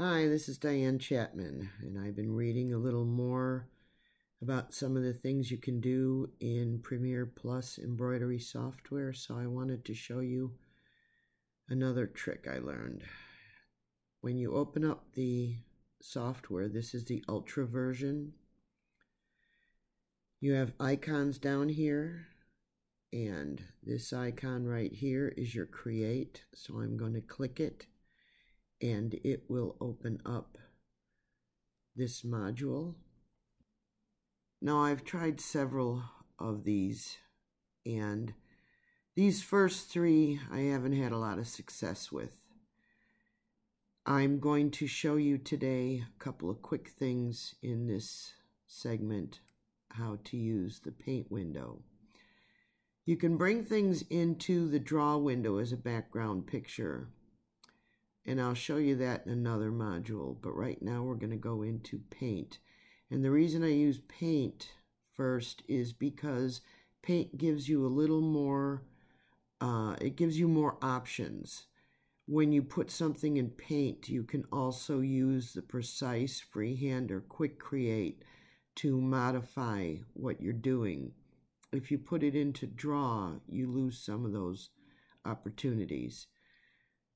Hi, this is Dian Chapman, and I've been reading a little more about some of the things you can do in Premier Plus embroidery software, so I wanted to show you another trick I learned. When you open up the software, this is the Ultra version, you have icons down here, and this icon right here is your Create, so I'm going to click it and it will open up this module. Now I've tried several of these and these first three I haven't had a lot of success with. I'm going to show you today a couple of quick things in this segment how to use the paint window. You can bring things into the draw window as a background picture and I'll show you that in another module. But right now we're going to go into paint. And the reason I use paint first is because paint gives you a little more, uh, it gives you more options. When you put something in paint, you can also use the precise freehand or quick create to modify what you're doing. If you put it into draw, you lose some of those opportunities.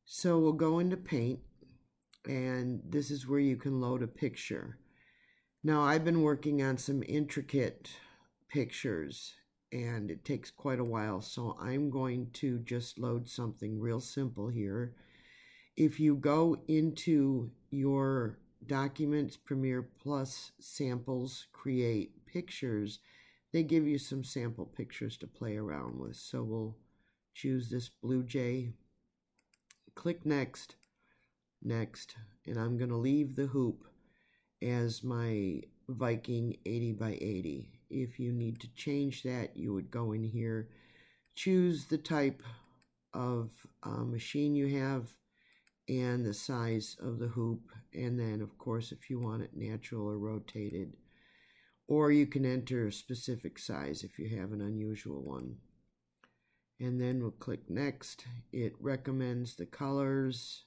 So we'll go into paint and this is where you can load a picture. Now I've been working on some intricate pictures and it takes quite a while so I'm going to just load something real simple here. If you go into your documents, Premier Plus samples, create pictures, they give you some sample pictures to play around with. So we'll choose this Blue Jay click next, next, and I'm going to leave the hoop as my Viking 80 by 80. If you need to change that, you would go in here, choose the type of uh, machine you have and the size of the hoop, and then of course if you want it natural or rotated, or you can enter a specific size if you have an unusual one and then we'll click next. It recommends the colors.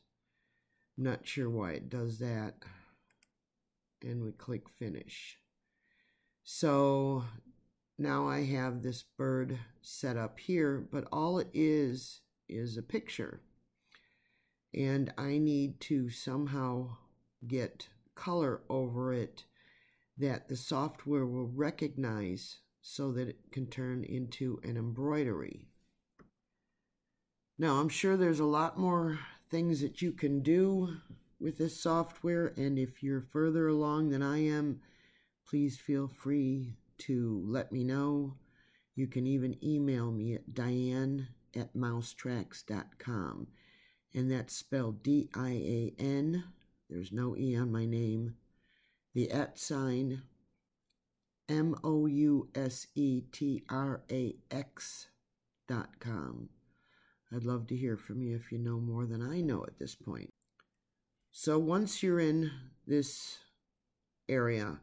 Not sure why it does that. And we click finish. So now I have this bird set up here, but all it is is a picture. And I need to somehow get color over it that the software will recognize so that it can turn into an embroidery. Now, I'm sure there's a lot more things that you can do with this software, and if you're further along than I am, please feel free to let me know. You can even email me at dian at mousetrax.com, and that's spelled D I A N. There's no E on my name. The at sign M O U S E T R A X dot com. I'd love to hear from you if you know more than I know at this point. So once you're in this area,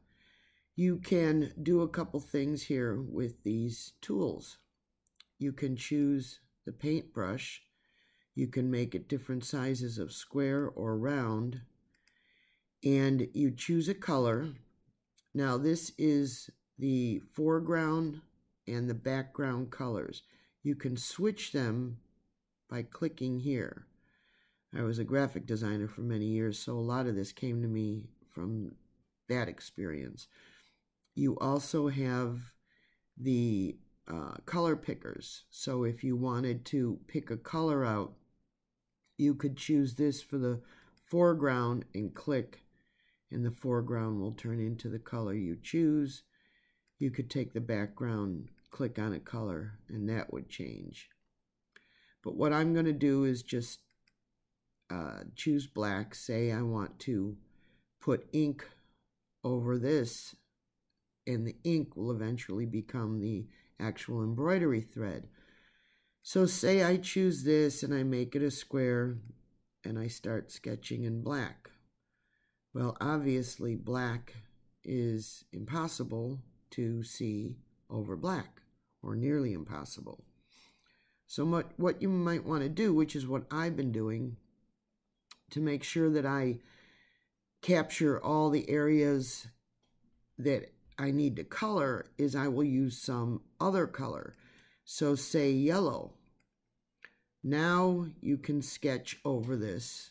you can do a couple things here with these tools. You can choose the paintbrush. You can make it different sizes of square or round. And you choose a color. Now this is the foreground and the background colors. You can switch them by clicking here. I was a graphic designer for many years, so a lot of this came to me from that experience. You also have the uh, color pickers. So if you wanted to pick a color out, you could choose this for the foreground and click, and the foreground will turn into the color you choose. You could take the background, click on a color, and that would change. But what I'm going to do is just uh, choose black. Say I want to put ink over this and the ink will eventually become the actual embroidery thread. So say I choose this and I make it a square and I start sketching in black. Well, obviously black is impossible to see over black, or nearly impossible. So what, what you might want to do, which is what I've been doing, to make sure that I capture all the areas that I need to color is I will use some other color. So say yellow. Now you can sketch over this.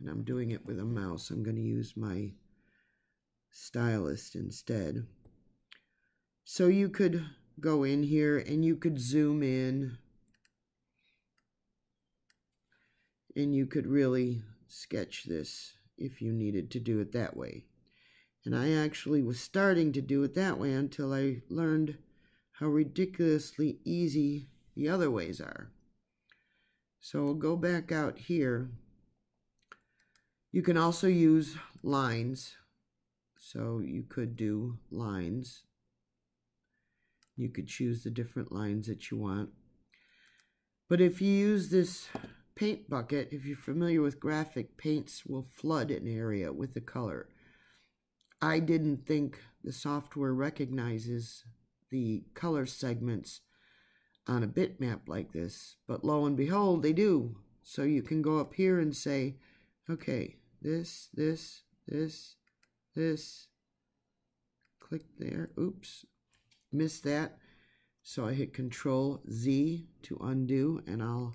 And I'm doing it with a mouse. I'm going to use my stylus instead. So you could go in here and you could zoom in and you could really sketch this if you needed to do it that way. And I actually was starting to do it that way until I learned how ridiculously easy the other ways are. So we'll go back out here. You can also use lines. So you could do lines. You could choose the different lines that you want. But if you use this paint bucket, if you're familiar with graphic, paints will flood an area with the color. I didn't think the software recognizes the color segments on a bitmap like this, but lo and behold, they do. So you can go up here and say, okay, this, this, this, this, click there, oops, missed that. So I hit Control Z to undo, and I'll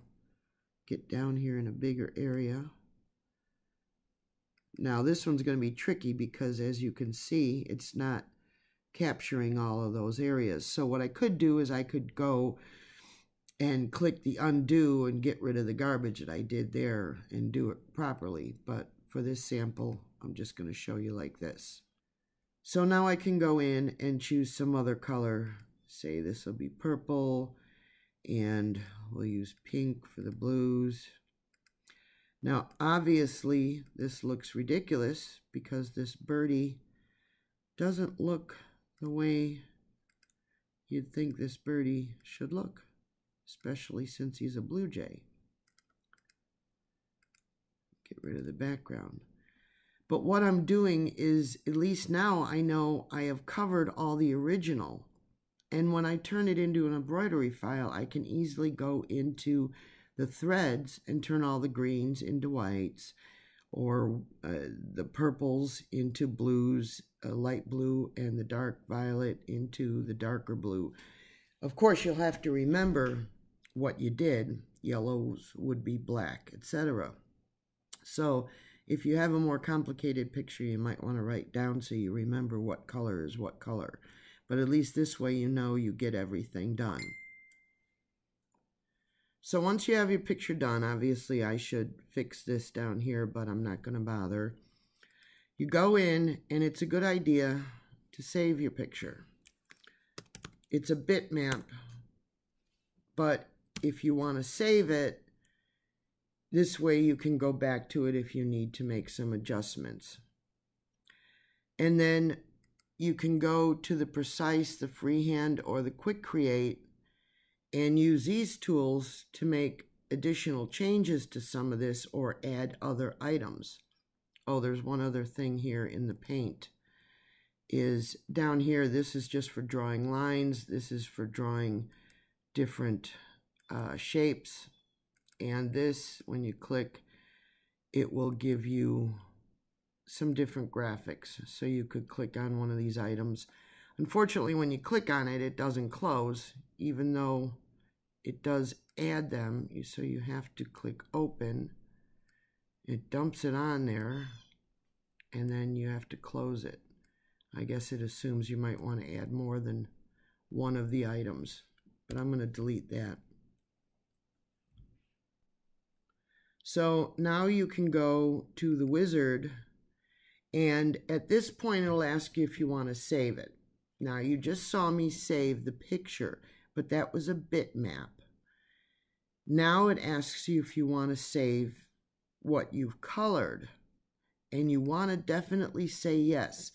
get down here in a bigger area. Now this one's going to be tricky because as you can see, it's not capturing all of those areas. So what I could do is I could go and click the undo and get rid of the garbage that I did there and do it properly. But for this sample, I'm just going to show you like this. So now I can go in and choose some other color. Say this will be purple and we'll use pink for the blues. Now, obviously, this looks ridiculous because this birdie doesn't look the way you'd think this birdie should look, especially since he's a blue jay. Get rid of the background. But what I'm doing is, at least now I know I have covered all the original. And when I turn it into an embroidery file, I can easily go into the threads and turn all the greens into whites or uh, the purples into blues, light blue, and the dark violet into the darker blue. Of course, you'll have to remember what you did. Yellows would be black, etc. So if you have a more complicated picture, you might want to write down so you remember what color is what color. But at least this way you know you get everything done. So once you have your picture done, obviously I should fix this down here, but I'm not going to bother. You go in, and it's a good idea to save your picture. It's a bitmap, but if you want to save it, this way you can go back to it if you need to make some adjustments. And then you can go to the precise, the freehand, or the quick create and use these tools to make additional changes to some of this or add other items. Oh, there's one other thing here in the paint is down here, this is just for drawing lines. This is for drawing different uh, shapes. And this, when you click, it will give you some different graphics. So you could click on one of these items. Unfortunately, when you click on it, it doesn't close, even though it does add them. So you have to click open. It dumps it on there, and then you have to close it. I guess it assumes you might want to add more than one of the items, but I'm going to delete that. So now you can go to the wizard, and at this point it'll ask you if you want to save it. Now you just saw me save the picture, but that was a bitmap. Now it asks you if you want to save what you've colored, and you want to definitely say yes.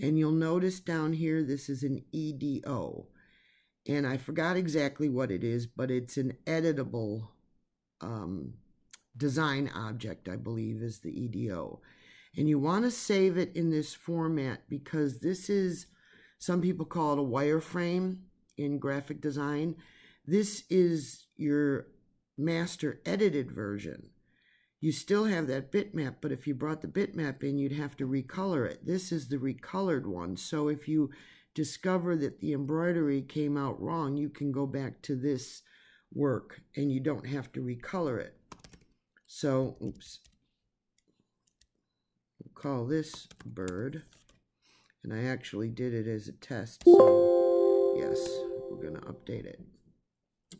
And you'll notice down here this is an EDO, and I forgot exactly what it is, but it's an editable um, design object, I believe, is the EDO. And you want to save it in this format because this is some people call it a wireframe in graphic design. This is your master edited version. you still have that bitmap, but if you brought the bitmap in, you'd have to recolor it. This is the recolored one. So if you discover that the embroidery came out wrong, you can go back to this work and you don't have to recolor it. So, oops, call this bird. And I actually did it as a test. So, yes, we're going to update it.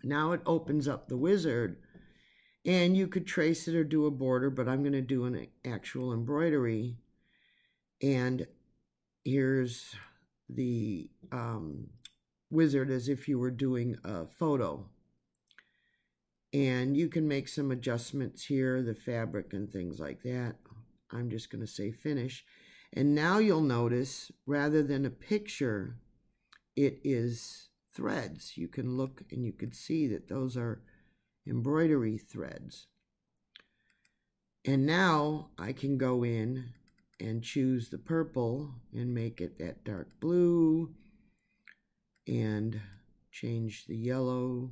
Now it opens up the wizard and you could trace it or do a border, but I'm going to do an actual embroidery. And here's the um, wizard as if you were doing a photo. And you can make some adjustments here, the fabric and things like that. I'm just going to say finish. And now you'll notice, rather than a picture, it is threads. You can look and you can see that those are embroidery threads. And now I can go in and choose the purple and make it that dark blue and change the yellow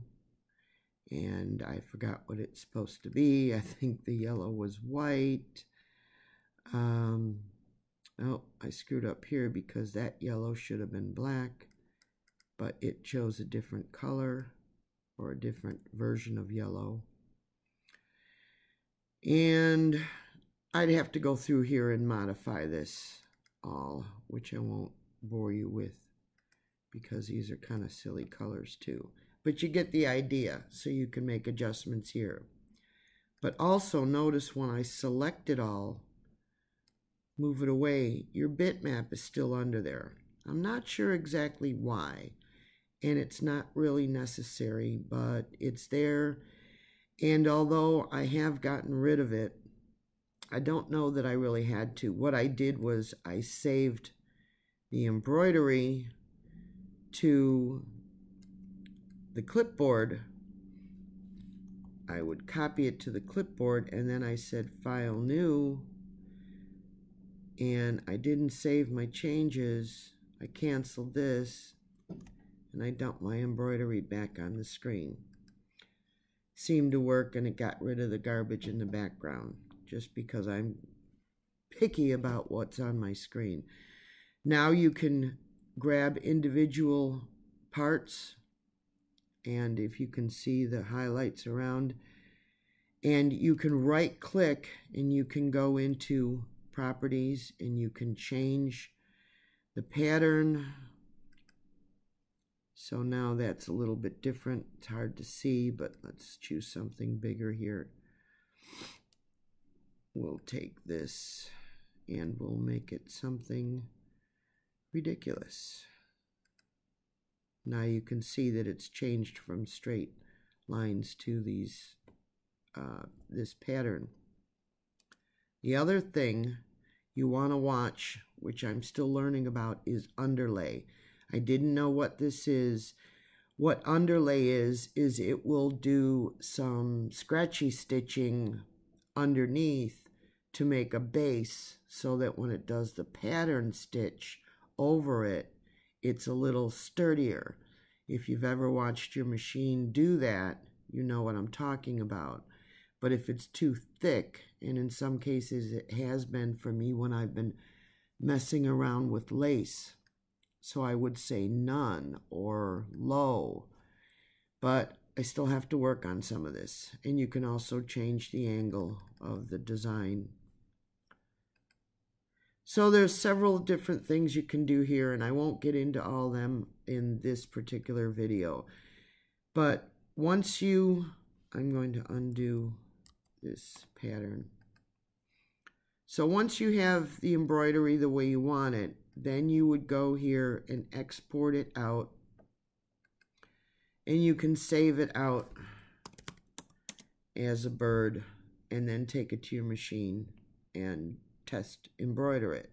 and I forgot what it's supposed to be. I think the yellow was white. Um, oh, I screwed up here because that yellow should have been black, but it chose a different color or a different version of yellow. And I'd have to go through here and modify this all, which I won't bore you with because these are kind of silly colors too. But you get the idea, so you can make adjustments here. But also notice when I select it all, move it away, your bitmap is still under there. I'm not sure exactly why, and it's not really necessary, but it's there. And although I have gotten rid of it, I don't know that I really had to. What I did was I saved the embroidery to the clipboard. I would copy it to the clipboard and then I said file new and I didn't save my changes. I canceled this and I dumped my embroidery back on the screen. Seemed to work and it got rid of the garbage in the background just because I'm picky about what's on my screen. Now you can grab individual parts and if you can see the highlights around and you can right click and you can go into properties and you can change the pattern so now that's a little bit different it's hard to see but let's choose something bigger here we'll take this and we'll make it something ridiculous. Now you can see that it's changed from straight lines to these uh, this pattern. The other thing you want to watch, which I'm still learning about, is underlay. I didn't know what this is. What underlay is, is it will do some scratchy stitching underneath to make a base so that when it does the pattern stitch over it, it's a little sturdier. If you've ever watched your machine do that, you know what I'm talking about. But if it's too thick, and in some cases it has been for me when I've been messing around with lace, so I would say none or low. But I still have to work on some of this. And you can also change the angle of the design. So there's several different things you can do here, and I won't get into all them in this particular video. But once you, I'm going to undo this pattern. So once you have the embroidery the way you want it, then you would go here and export it out and you can save it out as a bird and then take it to your machine and test embroider it.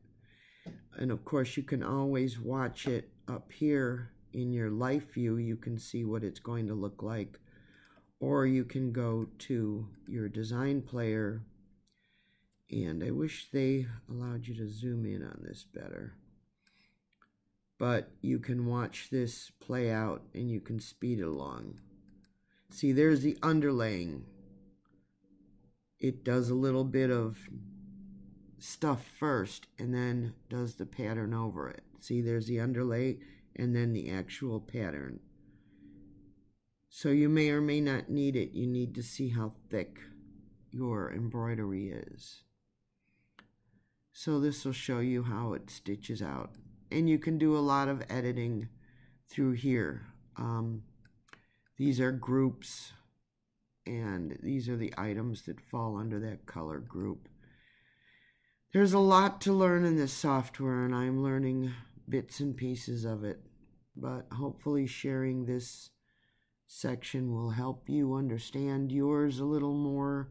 And of course, you can always watch it up here in your life view. You can see what it's going to look like. Or you can go to your design player. And I wish they allowed you to zoom in on this better but you can watch this play out and you can speed it along. See, there's the underlaying. it does a little bit of stuff first and then does the pattern over it. See, there's the underlay and then the actual pattern. So you may or may not need it. You need to see how thick your embroidery is. So this will show you how it stitches out. And you can do a lot of editing through here. Um, these are groups and these are the items that fall under that color group. There's a lot to learn in this software and I'm learning bits and pieces of it, but hopefully sharing this section will help you understand yours a little more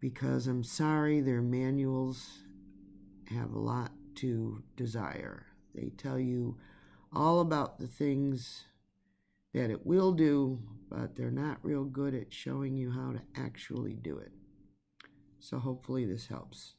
because I'm sorry their manuals have a lot to desire. They tell you all about the things that it will do, but they're not real good at showing you how to actually do it. So hopefully this helps.